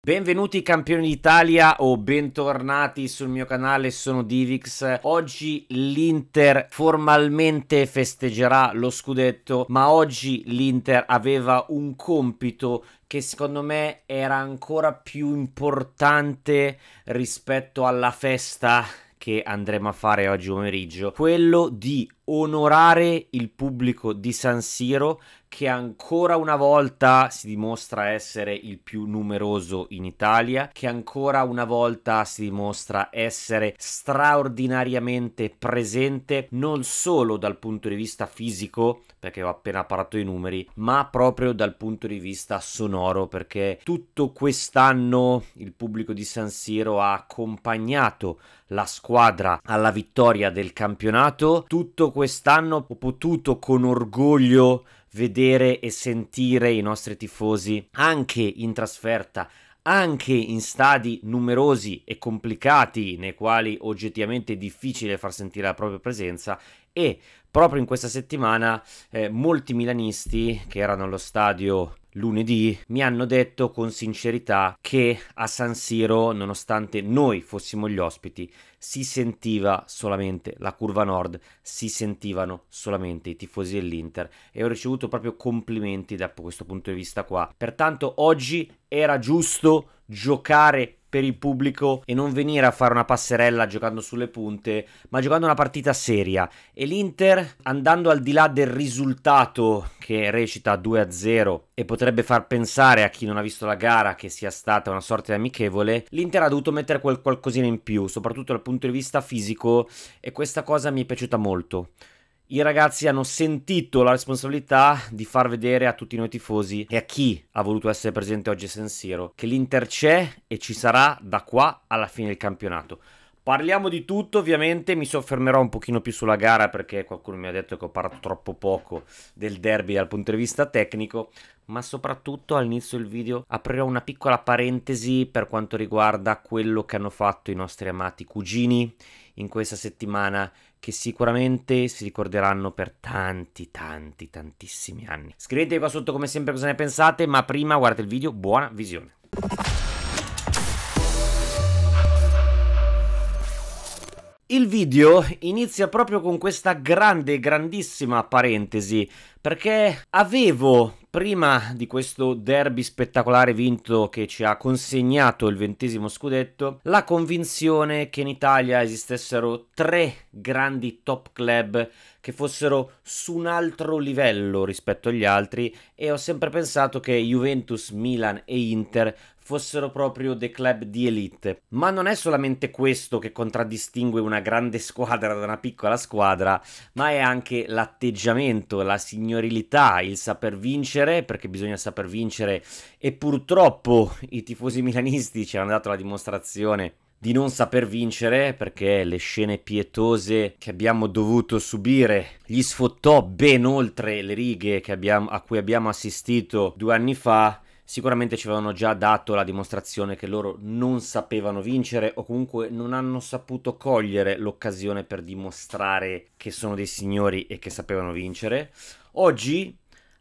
Benvenuti campioni d'Italia o bentornati sul mio canale, sono Divix. Oggi l'Inter formalmente festeggerà lo scudetto, ma oggi l'Inter aveva un compito che secondo me era ancora più importante rispetto alla festa che andremo a fare oggi pomeriggio, quello di onorare il pubblico di San Siro che ancora una volta si dimostra essere il più numeroso in Italia, che ancora una volta si dimostra essere straordinariamente presente non solo dal punto di vista fisico, perché ho appena parlato i numeri, ma proprio dal punto di vista sonoro, perché tutto quest'anno il pubblico di San Siro ha accompagnato la squadra alla vittoria del campionato. Tutto quest'anno ho potuto con orgoglio vedere e sentire i nostri tifosi anche in trasferta anche in stadi numerosi e complicati nei quali oggettivamente è difficile far sentire la propria presenza e proprio in questa settimana eh, molti milanisti che erano allo stadio lunedì mi hanno detto con sincerità che a San Siro, nonostante noi fossimo gli ospiti, si sentiva solamente la curva nord, si sentivano solamente i tifosi dell'Inter e ho ricevuto proprio complimenti da questo punto di vista qua. Pertanto oggi era giusto giocare per il pubblico e non venire a fare una passerella giocando sulle punte, ma giocando una partita seria. E l'Inter, andando al di là del risultato che recita 2-0 e potrebbe far pensare a chi non ha visto la gara che sia stata una sorta di amichevole, l'Inter ha dovuto mettere quel qualcosina in più, soprattutto dal punto di vista fisico, e questa cosa mi è piaciuta molto i ragazzi hanno sentito la responsabilità di far vedere a tutti noi tifosi e a chi ha voluto essere presente oggi a San Siro che l'Inter c'è e ci sarà da qua alla fine del campionato. Parliamo di tutto, ovviamente mi soffermerò un pochino più sulla gara perché qualcuno mi ha detto che ho parlato troppo poco del derby dal punto di vista tecnico, ma soprattutto all'inizio del video aprirò una piccola parentesi per quanto riguarda quello che hanno fatto i nostri amati cugini in questa settimana che sicuramente si ricorderanno per tanti, tanti, tantissimi anni. Scrivete qua sotto come sempre cosa ne pensate, ma prima guardate il video, buona visione. Il video inizia proprio con questa grande, grandissima parentesi, perché avevo, prima di questo derby spettacolare vinto che ci ha consegnato il ventesimo scudetto, la convinzione che in Italia esistessero tre grandi top club che fossero su un altro livello rispetto agli altri e ho sempre pensato che Juventus, Milan e Inter fossero proprio dei club di elite. Ma non è solamente questo che contraddistingue una grande squadra da una piccola squadra, ma è anche l'atteggiamento, la signorilità, il saper vincere, perché bisogna saper vincere. E purtroppo i tifosi milanisti ci hanno dato la dimostrazione di non saper vincere perché le scene pietose che abbiamo dovuto subire gli sfottò ben oltre le righe abbiamo, a cui abbiamo assistito due anni fa sicuramente ci avevano già dato la dimostrazione che loro non sapevano vincere o comunque non hanno saputo cogliere l'occasione per dimostrare che sono dei signori e che sapevano vincere. Oggi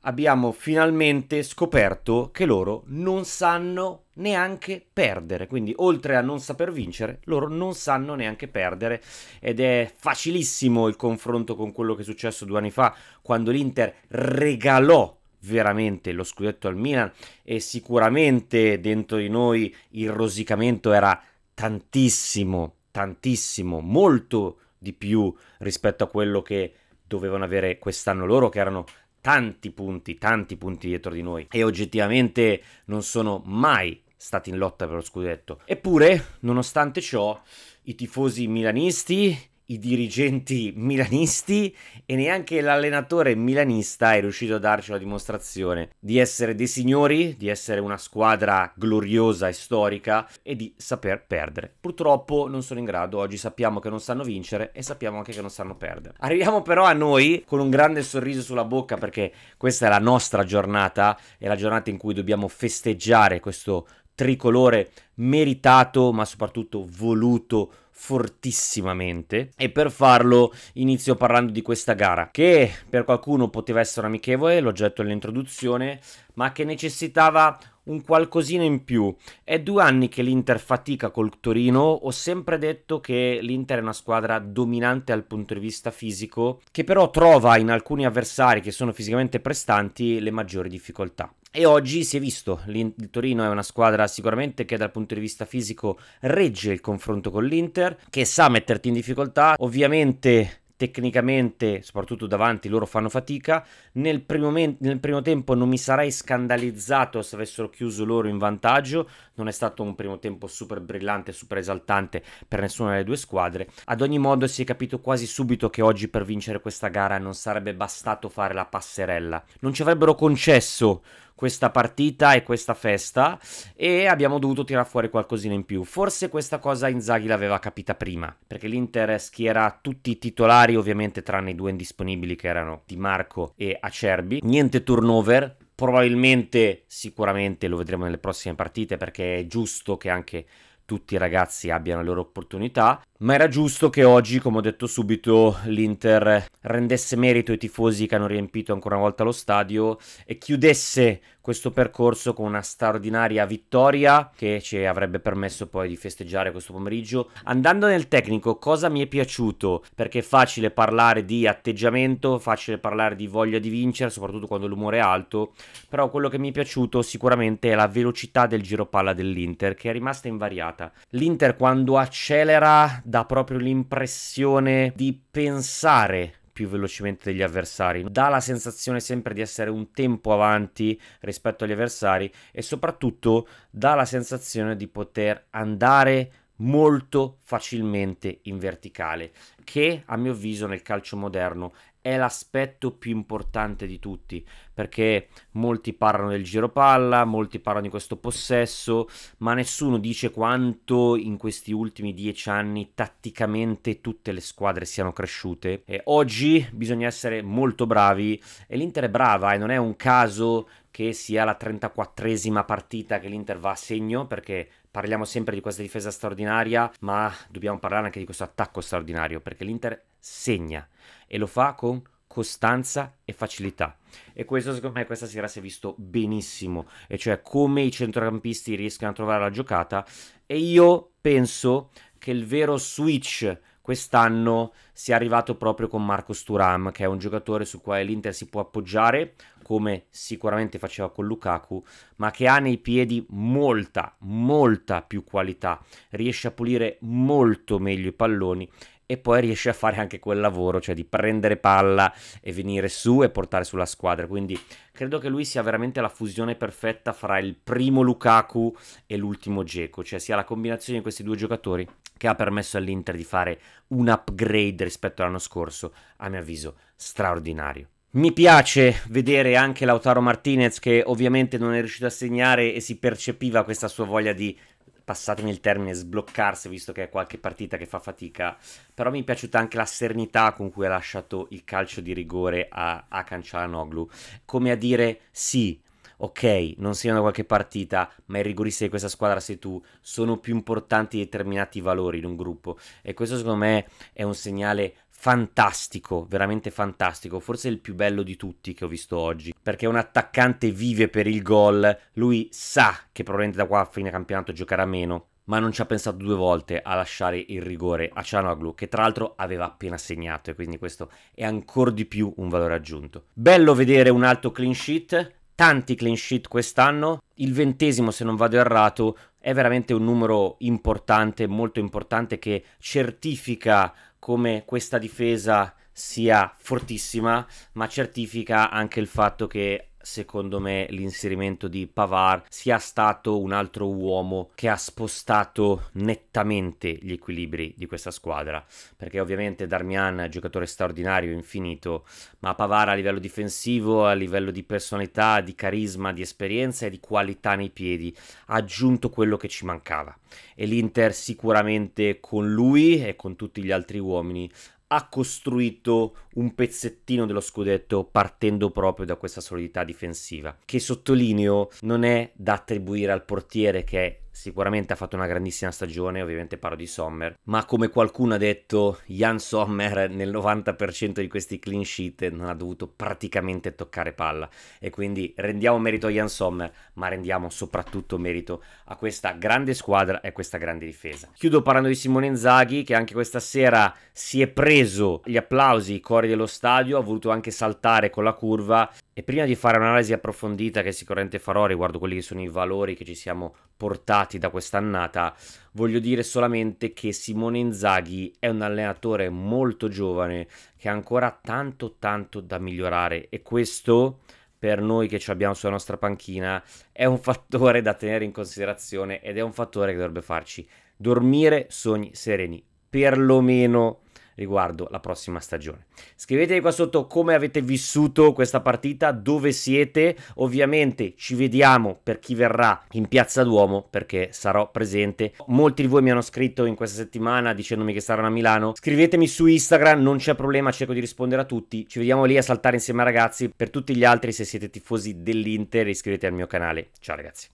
abbiamo finalmente scoperto che loro non sanno neanche perdere. Quindi, oltre a non saper vincere, loro non sanno neanche perdere. Ed è facilissimo il confronto con quello che è successo due anni fa, quando l'Inter regalò veramente lo scudetto al Milan e sicuramente dentro di noi il rosicamento era tantissimo, tantissimo, molto di più rispetto a quello che dovevano avere quest'anno loro che erano tanti punti, tanti punti dietro di noi e oggettivamente non sono mai stati in lotta per lo scudetto. Eppure, nonostante ciò, i tifosi milanisti i dirigenti milanisti e neanche l'allenatore milanista è riuscito a darci la dimostrazione di essere dei signori, di essere una squadra gloriosa e storica e di saper perdere. Purtroppo non sono in grado, oggi sappiamo che non sanno vincere e sappiamo anche che non sanno perdere. Arriviamo però a noi con un grande sorriso sulla bocca perché questa è la nostra giornata, è la giornata in cui dobbiamo festeggiare questo tricolore meritato ma soprattutto voluto fortissimamente e per farlo inizio parlando di questa gara che per qualcuno poteva essere amichevole, l'ho già detto nell'introduzione, ma che necessitava un qualcosina in più. È due anni che l'Inter fatica col Torino. Ho sempre detto che l'Inter è una squadra dominante dal punto di vista fisico, che però trova in alcuni avversari che sono fisicamente prestanti le maggiori difficoltà. E oggi si è visto, il Torino è una squadra sicuramente che dal punto di vista fisico regge il confronto con l'Inter, che sa metterti in difficoltà, ovviamente tecnicamente, soprattutto davanti, loro fanno fatica. Nel primo, nel primo, tempo non mi sarei scandalizzato se avessero chiuso loro in vantaggio. Non è stato un primo tempo super brillante, super esaltante per nessuna delle due squadre. Ad ogni modo si è capito quasi subito che oggi per vincere questa gara non sarebbe bastato fare la passerella. Non ci avrebbero concesso questa partita e questa festa e abbiamo dovuto tirare fuori qualcosina in più. Forse questa cosa Inzaghi l'aveva capita prima, perché l'Inter schiera tutti i titolari, ovviamente tranne i due indisponibili che erano Di Marco e Acerbi. Niente turnover, probabilmente, sicuramente lo vedremo nelle prossime partite perché è giusto che anche tutti i ragazzi abbiano le loro opportunità, ma era giusto che oggi, come ho detto subito, l'Inter rendesse merito ai tifosi che hanno riempito ancora una volta lo stadio e chiudesse questo percorso con una straordinaria vittoria che ci avrebbe permesso poi di festeggiare questo pomeriggio. Andando nel tecnico, cosa mi è piaciuto? Perché è facile parlare di atteggiamento, facile parlare di voglia di vincere, soprattutto quando l'umore è alto, però quello che mi è piaciuto sicuramente è la velocità del giro palla dell'Inter, che è rimasta invariata. L'Inter quando accelera dà proprio l'impressione di pensare più velocemente degli avversari, dà la sensazione sempre di essere un tempo avanti rispetto agli avversari e soprattutto dà la sensazione di poter andare molto facilmente in verticale, che a mio avviso nel calcio moderno è l'aspetto più importante di tutti, perché molti parlano del giro palla, molti parlano di questo possesso, ma nessuno dice quanto in questi ultimi dieci anni tatticamente tutte le squadre siano cresciute. E oggi bisogna essere molto bravi e l'Inter è brava e non è un caso che sia la 34esima partita che l'Inter va a segno, perché parliamo sempre di questa difesa straordinaria, ma dobbiamo parlare anche di questo attacco straordinario, perché l'Inter segna e lo fa con costanza e facilità. E questo secondo me questa sera si è visto benissimo, e cioè come i centrocampisti riescono a trovare la giocata e io penso che il vero switch quest'anno sia arrivato proprio con Marcos Turam, che è un giocatore su cui l'Inter si può appoggiare, come sicuramente faceva con Lukaku, ma che ha nei piedi molta, molta più qualità, riesce a pulire molto meglio i palloni e poi riesce a fare anche quel lavoro, cioè di prendere palla e venire su e portare sulla squadra. Quindi credo che lui sia veramente la fusione perfetta fra il primo Lukaku e l'ultimo Geco, cioè sia la combinazione di questi due giocatori che ha permesso all'Inter di fare un upgrade rispetto all'anno scorso, a mio avviso straordinario. Mi piace vedere anche Lautaro Martinez che ovviamente non è riuscito a segnare e si percepiva questa sua voglia di passatemi il termine, sbloccarsi, visto che è qualche partita che fa fatica. Però mi è piaciuta anche la serenità con cui ha lasciato il calcio di rigore a, a Cancianoglu. Come a dire, sì, ok, non sei una qualche partita, ma il rigorista di questa squadra sei tu, sono più importanti determinati valori in un gruppo. E questo secondo me è un segnale fantastico, veramente fantastico, forse il più bello di tutti che ho visto oggi, perché un attaccante vive per il gol, lui sa che probabilmente da qua a fine campionato giocherà meno, ma non ci ha pensato due volte a lasciare il rigore a Cianoglu, che tra l'altro aveva appena segnato e quindi questo è ancora di più un valore aggiunto. Bello vedere un alto clean sheet, tanti clean sheet quest'anno, il ventesimo se non vado errato è veramente un numero importante, molto importante che certifica come questa difesa sia fortissima, ma certifica anche il fatto che secondo me l'inserimento di Pavar sia stato un altro uomo che ha spostato nettamente gli equilibri di questa squadra. Perché ovviamente Darmian giocatore straordinario infinito ma Pavar a livello difensivo a livello di personalità di carisma di esperienza e di qualità nei piedi ha aggiunto quello che ci mancava. E l'Inter sicuramente con lui e con tutti gli altri uomini ha costruito un pezzettino dello scudetto partendo proprio da questa solidità difensiva, che sottolineo non è da attribuire al portiere che sicuramente ha fatto una grandissima stagione, ovviamente parlo di Sommer, ma come qualcuno ha detto, Jan Sommer nel 90% di questi clean sheet non ha dovuto praticamente toccare palla e quindi rendiamo merito a Jan Sommer, ma rendiamo soprattutto merito a questa grande squadra e a questa grande difesa. Chiudo parlando di Simone Inzaghi che anche questa sera si è preso gli applausi, i cori dello stadio, ha voluto anche saltare con la curva e prima di fare un'analisi approfondita che sicuramente farò riguardo quelli che sono i valori che ci siamo portati da quest'annata, voglio dire solamente che Simone Inzaghi è un allenatore molto giovane che ha ancora tanto tanto da migliorare e questo per noi che ci abbiamo sulla nostra panchina è un fattore da tenere in considerazione ed è un fattore che dovrebbe farci dormire sogni sereni, perlomeno riguardo la prossima stagione. Scrivetemi qua sotto come avete vissuto questa partita, dove siete. Ovviamente ci vediamo per chi verrà in Piazza Duomo perché sarò presente. Molti di voi mi hanno scritto in questa settimana dicendomi che saranno a Milano. Scrivetemi su Instagram, non c'è problema, cerco di rispondere a tutti. Ci vediamo lì a saltare insieme ragazzi. Per tutti gli altri, se siete tifosi dell'Inter, iscrivetevi al mio canale. Ciao ragazzi.